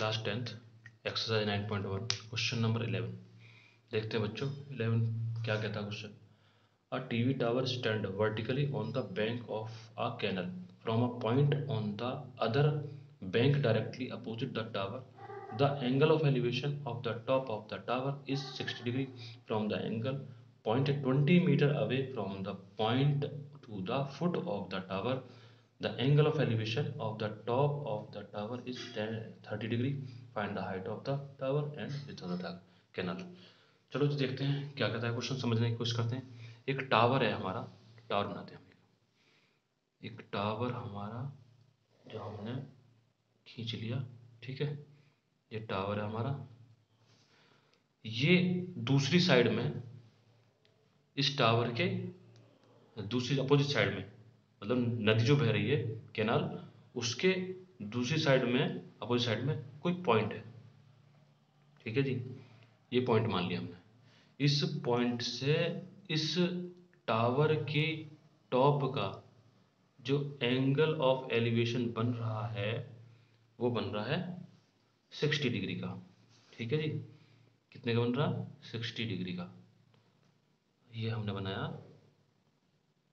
Class tenth exercise nine point one question number eleven देखते हैं बच्चों इलेवन क्या कहता है question a TV tower stand vertically on the bank of a canal from a point on the other bank directly opposite the tower the angle of elevation of the top of the tower is sixty degree from the angle point twenty metre away from the point to the foot of the tower the angle of elevation of the top of the tower is 30 degree. Find the height of the tower and width of the canal. चलो जी देखते हैं क्या कहता है question समझने की कोशिश करते हैं। एक टावर है हमारा टावर बनाते हैं एक। टावर हमारा जो हमने खींच लिया, ठीक है? ये टावर है हमारा। ये दूसरी साइड में इस टावर के, दूसरी अपोजिट साइड में मतलब नदी जो बह रही है कैनाल उसके दूसरी साइड में अपोजिट साइड में कोई पॉइंट है। ठीक है जी? ये पॉइंट मान लिया हमने। इस पॉइंट से इस टावर के टॉप का जो एंगल ऑफ़ एलिवेशन बन रहा है, वो बन रहा है सिक्सटी डिग्री का। ठीक है जी? कितने का बन रहा? सिक्सटी डिग्री का। ये हमने बनाया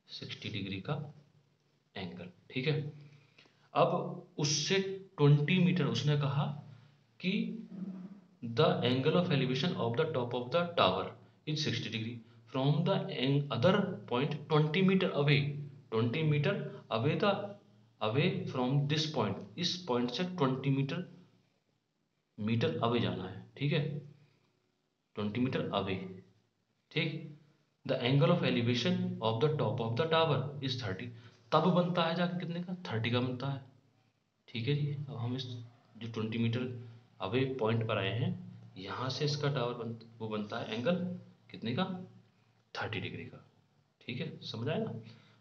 सिक्सटी डिग्री का एंगल ठीक है? अब उससे ट्वेंटी मीटर उसने कहा कि the angle of elevation of the top of the tower is sixty degree from the other point twenty metre away twenty metre away the away from this point इस point से twenty metre metre away जाना है, ठीक है? Twenty metre away ठीक? The angle of elevation of the top of the tower is thirty तब बनता है जाके कितने का? थर्टी का बनता है। ठीक है जी? अब हम इस जो ट्वेंटी मीटर अवे पॉइंट पर आए हैं, यहाँ से इसका टावर बन, वो बनता है एंगल कितने का? थर्टी डिग्री का। ठीक है? समझ आया? ना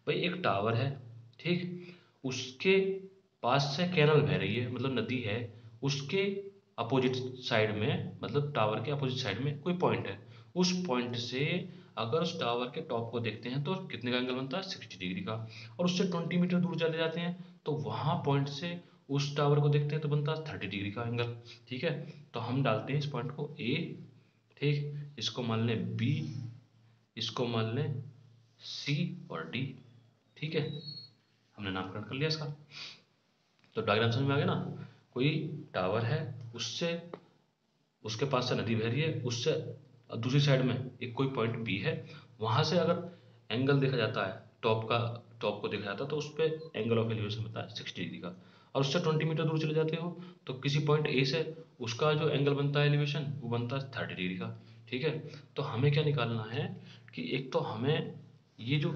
भाई, एक टावर है। ठीक? उसके पास से कैनल बह रही है मतलब नदी है। उसके अपोजिट साइड में मतलब टावर के अपोजिट साइड में कोई पॉइंट है। उस पॉइंट से अगर उस टावर के टॉप को देखते हैं तो कितने का एंगल बनता है? सिक्सटी डिग्री का। और उससे ट्वेंटी मीटर दूर चले जाते हैं तो वहाँ पॉइंट से उस टावर को देखते हैं तो बनता है थर्टी डिग्री का एंगल ठीक है? तो हम डालते हैं इस पॉइंट को ए ठीक? इसको मान लें बी इसको मान लें सी और डी ठीक है? हमने नामकरण कर लिया इसका। तो डायग्राम समझ में आ गया ना? कोई टावर है, उससे, उसके पास से नदी बह रही है, उससे दूसरी साइड में एक कोई पॉइंट बी है, वहाँ से अगर एंगल देखा जाता है टॉप का टॉप को देखा जाता है तो उस पर एंगल ऑफ़ एलिवेशन होता है सिक्सटी डिग्री का। और उससे ट्वेंटी मीटर दूर चले जाते हो तो किसी पॉइंट ए से उसका जो एंगल बनता है एलिवेशन वो बनता है थर्टी डिग्री का। ठीक है? तो हमें क्या निकालना है कि एक तो हमें ये जो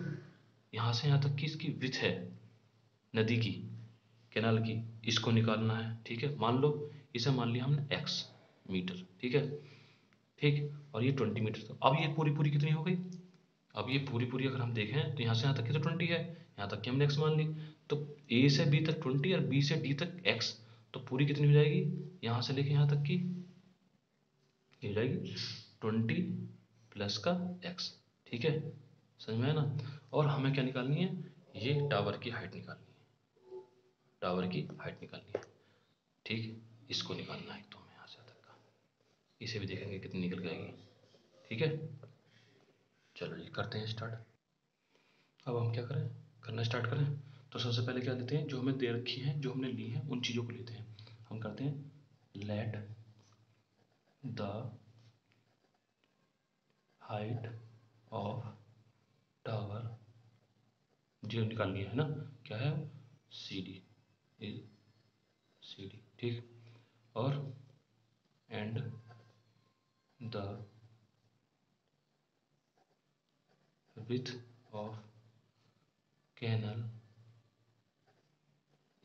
यहाँ से यहाँ तक की इसकी विथ है, नदी की कैनाल की, इसको निकालना है। ठीक है? मान लो, इसे मान लिया हमने एक्स मीटर ठीक है? ठीक? और ये ट्वेंटी मीटर तक अब ये पूरी पूरी कितनी हो गई? अब ये पूरी पूरी अगर हम देखें तो यहाँ से यहाँ तक की तो ट्वेंटी है। यहाँ तक की हमने एक्स मान ली। तो ए से बी तक ट्वेंटी और बी से डी तक एक्स तो पूरी कितनी हो जाएगी? यहाँ से लेके यहाँ तक की हो जाएगी ट्वेंटी प्लस का एक्स ठीक है? समझ में है ना? और हमें क्या निकालनी है? ये टावर की हाइट निकालनी है। टावर की हाइट निकालनी है। ठीक? इसको निकालना है तो। इसे भी देखेंगे कितनी निकल जाएगी ठीक है? चलो जी, करते हैं स्टार्ट अब हम क्या करें? करना स्टार्ट करें। तो सबसे पहले क्या लेते हैं? जो हमें दे रखी है, जो हमने ली है, उन चीज़ों को लेते हैं। हम करते हैं let the height of tower जो निकाल लिया है ना, क्या है? सी डी सी डी ठीक? और and the width of canal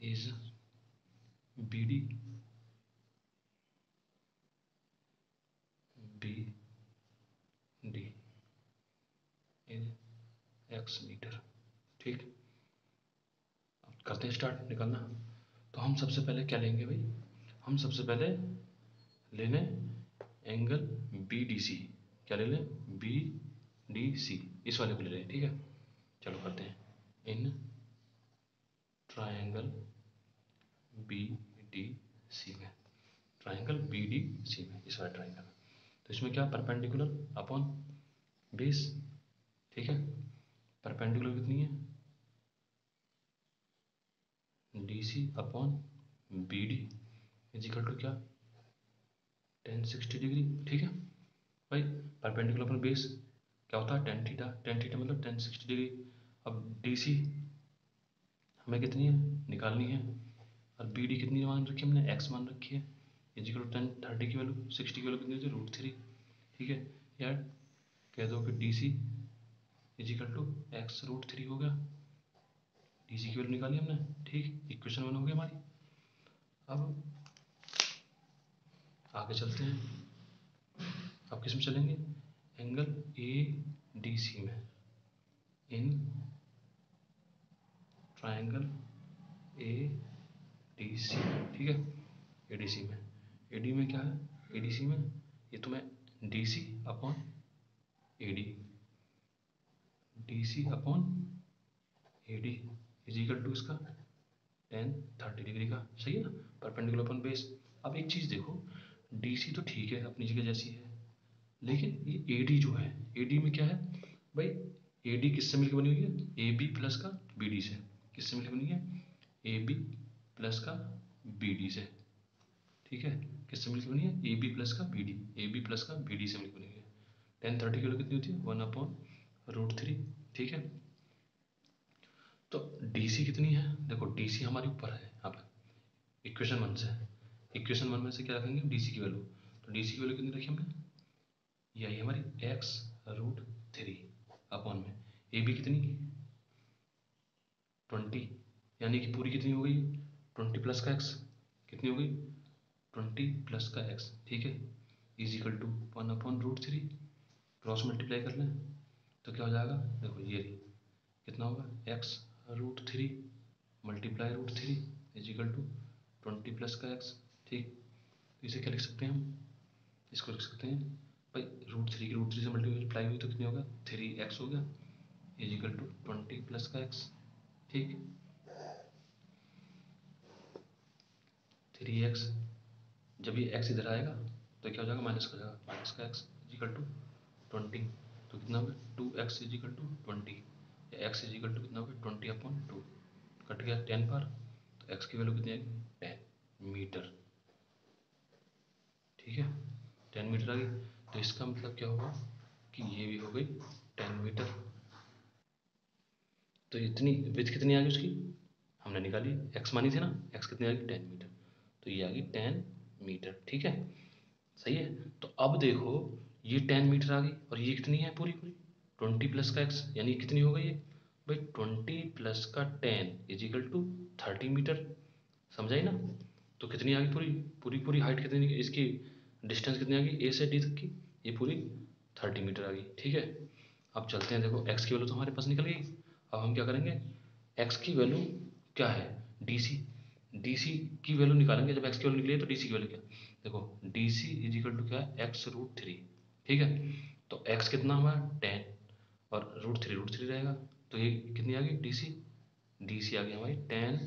is BD BD in x metre ठीक? अब करते हैं स्टार्ट निकलना। तो हम सबसे पहले क्या लेंगे भाई? हम सबसे पहले लेने एंगल बी डी सी क्या ले लें? बी डी सी इस वाले को ले लें, ठीक है? चलो करते हैं। In triangle B D C में। ट्राइंगल बी डी सी में, इस वाले ट्राइंगल में। तो इसमें क्या? परपेंडिकुलर अपॉन बेस ठीक है? परपेंडिकुलर कितनी है? D C upon B D is equal to क्या? टेन सिक्सटी डिग्री ठीक है? भाई परपेंडिकुलर अपॉन बेस क्या होता है? टेन थीटा टेन थीटा मतलब टेन सिक्सटी डिग्री अब डी सी हमें कितनी है? निकालनी है। और बी डी कितनी मान रखी है हमने? एक्स मान रखी है। Is equal to tan thirty की वैल्यू सिक्सटी की वैल्यू कितनी होती है? रूट थ्री ठीक है? यार, कह दो कि D C is equal to x root three हो गया। डी सी की वैल्यू निकाली हमने, ठीक? इक्वेशन वन हो गई हमारी। अब आगे चलते हैं। अब किसमें चलेंगे? एंगल ए डी सी में। In triangle A D C ठीक है? ए डी सी में। ए डी में क्या है? ए डी सी में। ये तो मैं D C upon A D. D C upon A D is equal to इसका टेन थर्टी डिग्री का। सही है ना? Perpendicular upon base. अब एक चीज़ देखो। डी सी तो ठीक है, अपनी जगह जैसी है। लेकिन ये ए डी जो है ए डी में क्या है? भाई ए डी किससे मिलकर बनी हुई है? ए बी प्लस का बी डी से। किससे मिलकर बनी है? ए बी प्लस का बी डी से। ठीक है? किससे मिलकर बनी है? ए बी प्लस का B D A B plus का बी डी से मिलकर बनी हुई है। टेन थर्टी किलो कितनी होती है? वन अपॉन रूट थ्री ठीक है? तो डी सी कितनी है? देखो डी सी हमारे ऊपर है। पर इक्वेशन वन से। इक्वेशन वन में से क्या रखेंगे? डी सी की वैल्यू तो सी की वैल्यू कितनी रखी हमने? ये आई हमारी एक्स रूट थ्री अपॉन में। ए बी कितनी ट्वेंटी यानी कि पूरी कितनी हो गई? ट्वेंटी प्लस का एक्स कितनी हो गई? ट्वेंटी प्लस का एक्स ठीक है? Is equal to one upon root three cross multiply कर लें। तो क्या हो जाएगा? देखो ये कितना होगा? X root three multiply root three is equal to twenty plus का एक्स ठीक? तो इसे क्या लिख सकते हैं हम? इसको लिख सकते हैं। भाई रूट थ्री रूट थ्री से मल्टीप्लाई हुई तो कितनी होगा थ्री एक्स हो गया। Is equal to twenty plus का एक्स ठीक? थ्री एक्स जब ये एक्स इधर आएगा तो क्या हो जाएगा? माइनस हो जाएगा। माइनस का एक्स इजिकल टू ट्वेंटी तो कितना होगा two x is equal to twenty या एक्स इजिकल टू कितना होगा ट्वेंटी अपॉन टू कट गया टेन पर तो एक्स की वैल्यू कितनी आएगी? Ten metre. ठीक है? टेन मीटर आ गई तो इसका मतलब क्या होगा कि ये भी हो गई टेन मीटर तो इतनी विथ कितनी आ गई उसकी? हमने निकाली। एक्स मानी थी ना? एक्स कितनी आ गई? टेन मीटर तो ये आ गई टेन मीटर ठीक है? सही है? तो अब देखो, ये टेन मीटर आ गई और ये कितनी है पूरी पूरी ट्वेंटी प्लस का एक्स यानी कितनी हो गई है भाई ट्वेंटी प्लस का ten is equal to thirty metre समझाई ना? तो कितनी आ गई पूरी? पूरी पूरी हाइट कितनी? इसकी डिस्टेंस कितनी आ गई? ए से डी तक की। ये पूरी थर्टी मीटर आ गई, ठीक है? अब चलते हैं, देखो एक्स की वैल्यू तो हमारे पास निकल गई। अब हम क्या करेंगे? एक्स की वैल्यू क्या है? डी सी डी सी की वैल्यू निकालेंगे, जब एक्स की वैल्यू निकली तो डी सी की वैल्यू क्या? देखो D C is equal to क्या है? एक्स रूट थ्री ठीक है? तो एक्स कितना हुआ? टेन और रूट थ्री रूट थ्री रहेगा। तो ये कितनी आ गई? डी सी डी सी आ गई हमारी टेन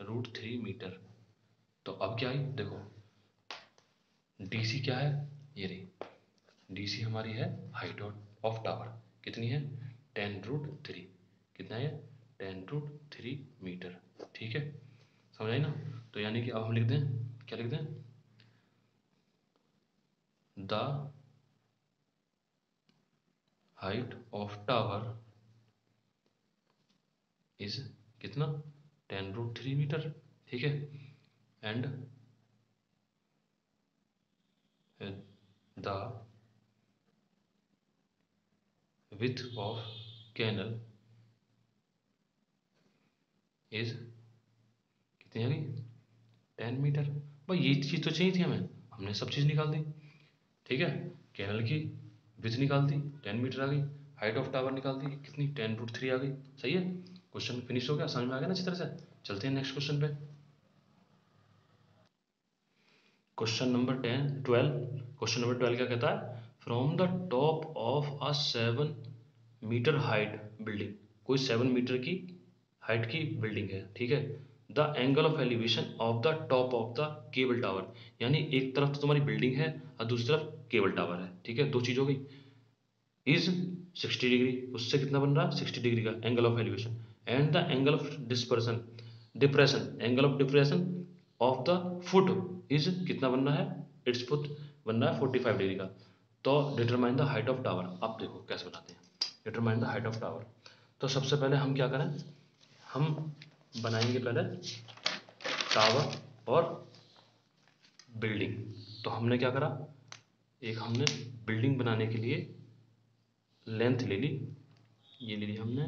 रूट थ्री मीटर तो अब क्या आई? देखो डी सी क्या है? ये रही। डी सी हमारी है हाइट ऑफ़ टावर कितनी है? टेन रूट थ्री कितना है? टेन रूट थ्री मीटर ठीक है? समझ आई ना? तो यानी कि अब हम लिख दें क्या लिख दें the height of tower is कितना? टेन रूट थ्री मीटर ठीक है? And the width of canal is कितनी आ गई टेन मीटर भाई, ये चीज़ तो चाहिए थी हमें। हमने सब चीज़ निकाल दी। ठीक है? कैनल की विथ निकाल दी टेन मीटर आ गई। हाइट ऑफ़ टावर निकाल दी, कितनी? टेन रूट थ्री आ गई। सही है? क्वेश्चन फिनिश हो गया? समझ में आ गया ना अच्छी तरह से? चलते हैं नेक्स्ट क्वेश्चन पे। Question number ten twelve question number twelve क्या कहता है? From the top of a seven metre height building कोई सेवन मीटर की हाइट की बिल्डिंग है, ठीक है? The angle of elevation of the top of the cable tower यानी एक तरफ़ तो तुम्हारी बिल्डिंग है और दूसरी तरफ़ केबल टावर है, ठीक है? दो चीज़ हो गई। इज़ 60 डिग्री उससे कितना बन रहा? है 60 डिग्री का angle of elevation and the angle of dispersion depression angle of depression of the foot is कितना बन रहा है? इट्स फुट बन रहा है 45 डिग्री का। तो determine the height of tower अब देखो कैसे बनाते हैं। Determine the height of tower तो सबसे पहले हम क्या करें? हम बनाएँगे पहले टावर और बिल्डिंग तो हमने क्या करा? एक हमने बिल्डिंग बनाने के लिए लेंथ ले ली। ये ले ली हमने।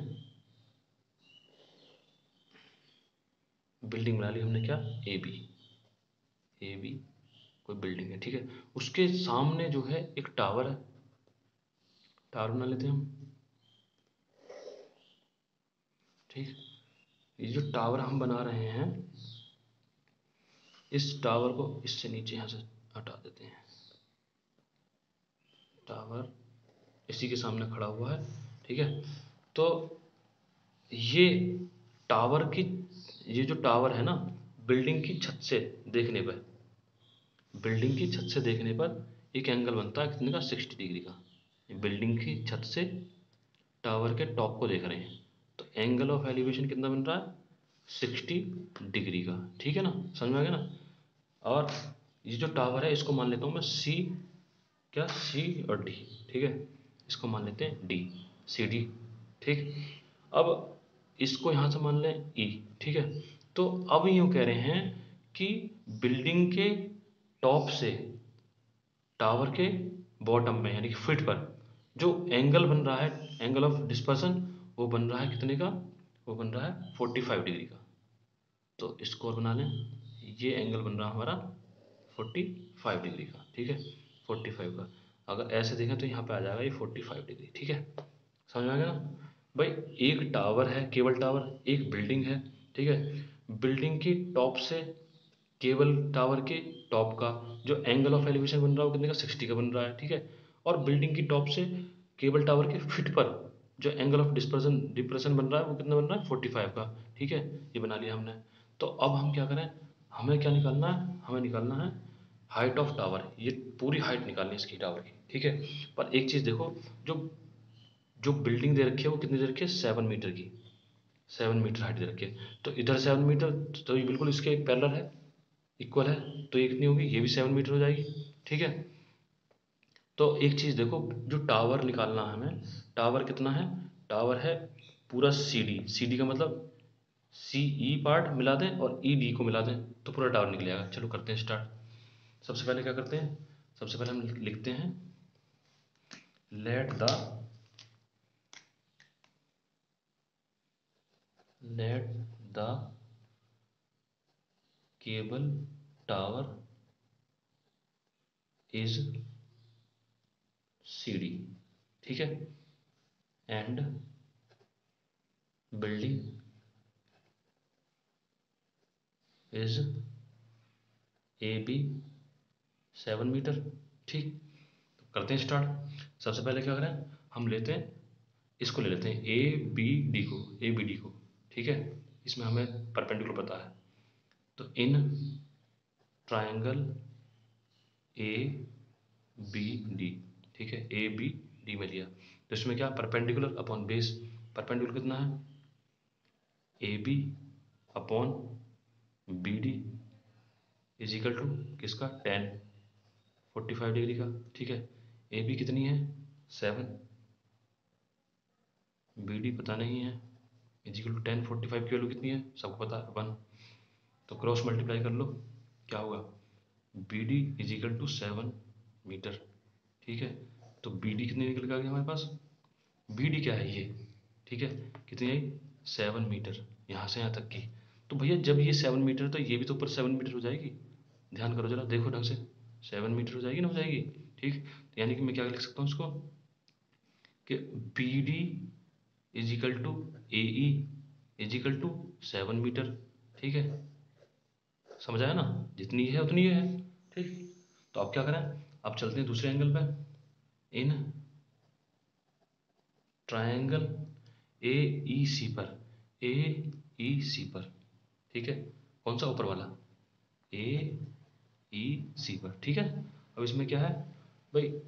बिल्डिंग बना ली हमने क्या? ए बी ए बी कोई बिल्डिंग है, ठीक है? उसके सामने जो है एक टावर है। टावर बना लेते हैं हम। ठीक? ये जो टावर हम बना रहे हैं, इस टावर को इससे नीचे यहाँ से हटा देते हैं। टावर इसी के सामने खड़ा हुआ है, ठीक है? तो ये टावर की, ये जो टावर है ना बिल्डिंग की छत से देखने पर बिल्डिंग की छत से देखने पर एक एंगल बनता है कितने का? सिक्सटी डिग्री का। बिल्डिंग की छत से टावर के टॉप को देख रहे हैं। तो एंगल ऑफ़ एलिवेशन कितना बन रहा है? सिक्सटी डिग्री का। ठीक है ना? समझ में आ गया ना? और ये जो टावर है इसको मान लेता हूँ मैं सी क्या? सी और डी ठीक है? इसको मान लेते हैं डी सी डी ठीक? अब इसको यहाँ से मान लें ई e, ठीक है? तो अब यूँ कह रहे हैं कि बिल्डिंग के टॉप से टावर के बॉटम में, यानी कि फिट पर, जो एंगल बन रहा है, एंगल ऑफ़ डिस्पर्सन वो बन रहा है कितने का? वो बन रहा है फोर्टी फाइव डिग्री का। तो स्कोर बना लें। ये एंगल बन रहा है हमारा फोर्टी फाइव डिग्री का, ठीक है? फोर्टी फाइव का। अगर ऐसे देखें तो यहाँ पे आ जाएगा ये फोर्टी फाइव डिग्री, ठीक है? समझ में आ गया ना? भाई, एक टावर है केबल टावर, एक बिल्डिंग है, ठीक है? बिल्डिंग की टॉप से केबल टावर के टॉप का जो एंगल ऑफ़ एलिवेशन बन रहा है वो कितने का? सिक्सटी का बन रहा है, ठीक है? और बिल्डिंग की टॉप से केबल टावर के फिट पर जो एंगल ऑफ़ डिस्पर्सन डिप्रेशन बन रहा है वो कितना बन रहा है? फोर्टी फाइव का, ठीक है? ये बना लिया हमने। तो अब हम क्या करें? हमें क्या निकालना है? हमें निकालना है हाइट ऑफ़ टावर ये पूरी हाइट निकालनी है इसकी टावर की, ठीक है? पर एक चीज़ देखो, जो जो बिल्डिंग दे रखी है वो कितनी दे रखी है? सेवन मीटर की। सेवन मीटर हाइट दे रखी है तो इधर सेवन मीटर तो ये बिल्कुल इसके पैरल है इक्वल है। तो ये कितनी होगी? ये भी सेवन मीटर हो जाएगी, ठीक है? तो एक चीज़ देखो, जो टावर निकालना है हमें टावर कितना है? टावर है पूरा सी डी सी डी का मतलब सी ई पार्ट मिला दें और ई e डी को मिला दें तो पूरा टावर निकल जाएगा चलो करते हैं स्टार्ट सबसे पहले क्या करते हैं? सबसे पहले हम लिखते हैं let the let the cable tower is CD ठीक है? And building is A B seven metre, ठीक? तो करते हैं स्टार्ट। सबसे पहले क्या करें? हम लेते हैं, इसको ले लेते हैं, ए बी डी को, ए बी डी को। ठीक है? इसमें हमें परपेंडिकुलर पता है। तो in triangle A B D ठीक है? ए बी डी में लिया। तो इसमें क्या? परपेंडिकुलर अपॉन बेस परपेंडिकुलर कितना है? A B upon B D is equal to किसका? टेन फोर्टी फाइव डिग्री का। ठीक है? ए बी कितनी है? सेवन बी डी पता नहीं है। Is equal to tan forty five की वैल्यू कितनी है? सबको पता है वन तो क्रॉस मल्टीप्लाई कर लो, क्या होगा? B D is equal to seven metre ठीक है? तो बी डी कितनी निकल के गया हमारे पास? बी डी क्या है ये? ठीक है? कितनी आई? सेवन मीटर यहाँ से यहाँ तक की। तो भैया, जब ये सेवन मीटर है तो ये भी तो ऊपर सेवन मीटर हो जाएगी। ध्यान करो जरा, देखो ढंग से। सेवन मीटर हो जाएगी ना हो जाएगी? ठीक? यानी कि मैं क्या लिख सकता हूँ उसको? कि B D is equal to A is equal to seven metre ठीक है? समझ आया ना? जितनी है, उतनी है। ठीक? तो अब क्या करें? अब चलते हैं दूसरे एंगल पे। In triangle A E C पर। ए ई सी पर। ठीक है? कौन सा ऊपर वाला? ए ई सी पर। ठीक है? अब इसमें क्या है? भाई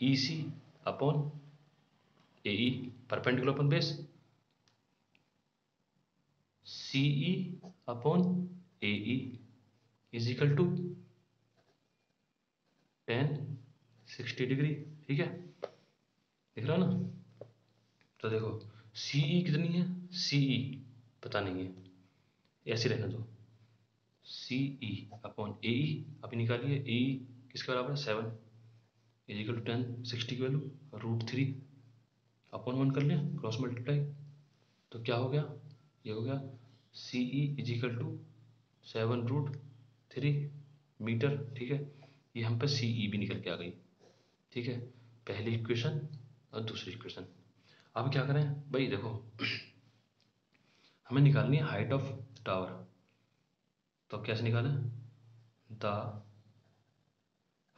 E C upon A E perpendicular upon base C E upon E is equal to tan sixty degree ठीक है? दिख रहा ना? तो देखो सी ई कितनी है? सी ई पता नहीं है। ऐसे रहना दो। सी ई अपॉन ए अभी निकालिए। ए ई किसके बराबर है? Seven is equal to tan sixty की value root three upon one कर लिया क्रॉस मल्टीप्लाई तो क्या हो गया? ये हो गया C E is equal to seven root three metre ठीक है? ये हम पे सी ई भी निकल के आ गई, ठीक है? पहली इक्वेशन और दूसरी इक्वेशन अब क्या करें? भाई देखो, हमें निकालनी है हाइट ऑफ़ टावर तो अब कैसे निकालें? The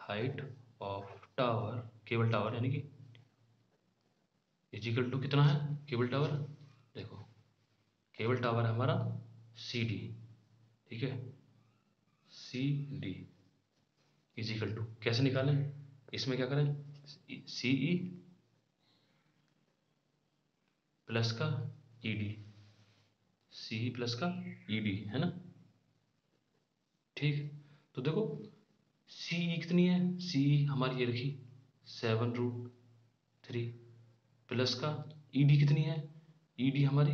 height of tower cable tower यानी कि इजिकल टू कितना है? केबल टावर देखो। केबल टावर है हमारा सी डी ठीक है? सी डी इजिकल टू कैसे निकालें? इसमें क्या करें? सी ई प्लस का E D C E plus का ई डी है ना? ठीक। तो देखो सी ई कितनी है? सी ई हमारी ये रखी। सेवन रूट थ्री प्लस का ई डी कितनी है? ई डी हमारी?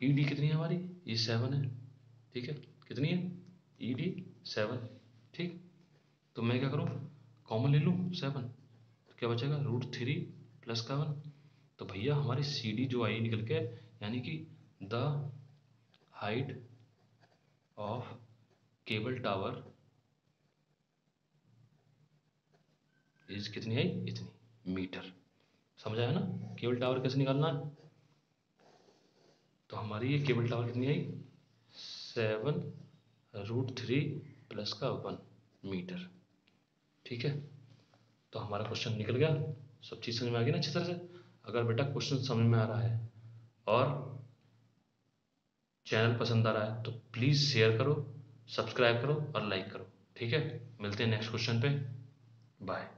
ई डी कितनी है हमारी? ये सेवन है। ठीक है? कितनी है? ई डी सेवन ठीक? तो मैं क्या करूँ? कॉमन ले लूँ? सेवन तो क्या बचेगा? रूट थ्री प्लस का वन तो भैया, हमारी सी डी जो आई निकल के, यानी कि the height of cable tower is कितनी आई इतनी। मीटर। समझ आया ना? केबल टावर कैसे निकालना है? तो हमारी ये केबल टावर कितनी आई सेवन रूट थ्री प्लस का वन मीटर। ठीक है? तो हमारा क्वेश्चन निकल गया। सब चीज़ समझ में आ गई ना अच्छी तरह से? अगर बेटा क्वेश्चन समझ में आ रहा है और चैनल पसंद आ रहा है तो प्लीज़ शेयर करो, सब्सक्राइब करो और लाइक करो। ठीक है? मिलते हैं नेक्स्ट क्वेश्चन पे। बाय।